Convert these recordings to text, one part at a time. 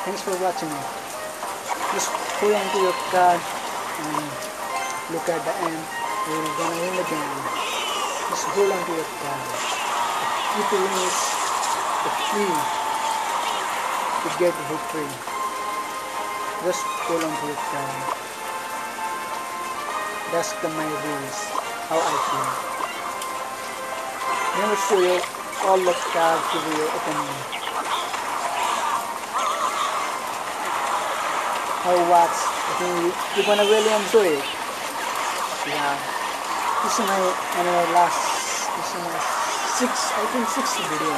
Thanks for watching. Just pull onto your card and look at the end. You're gonna win the game. Just hold onto your card. Key to win is the key to get victory. Just hold onto your card. That's the my rules. How I feel. Never show your all the cards to your opponent. How watch I think you, you're gonna really enjoy it. Yeah. This is my another last this is my six I think sixth video.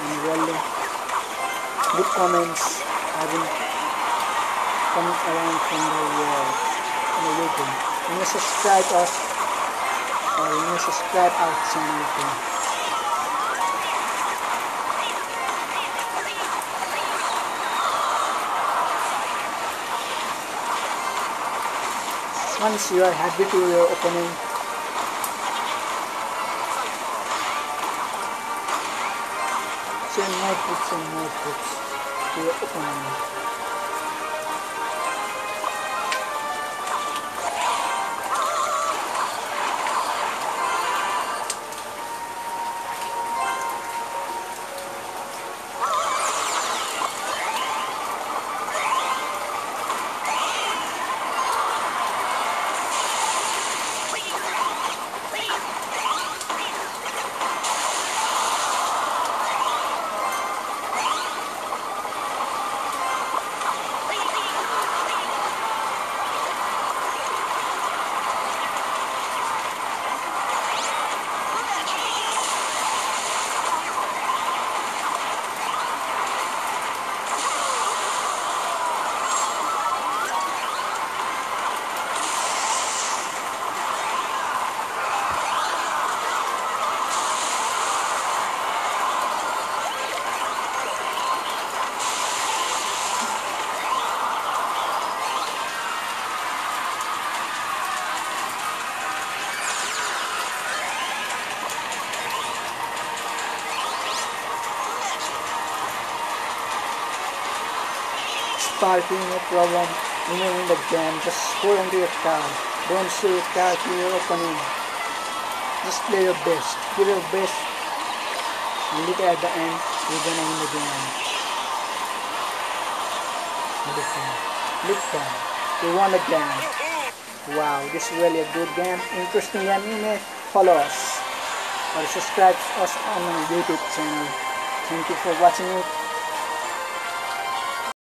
And really good comments have been coming around from the world in the YouTube. You subscribe us or you subscribe our channel too once you are happy to your opponent send more troops and more to your opponent Sparky no problem remaining the game just hold onto your card don't show your card to your opponent just play your best. Give your best. And look at the end you're gonna win the game. Look at look at you won the game. Wow this is really a good game. Interesting game you may follow us. Or subscribe us on our youtube channel. Thank you for watching it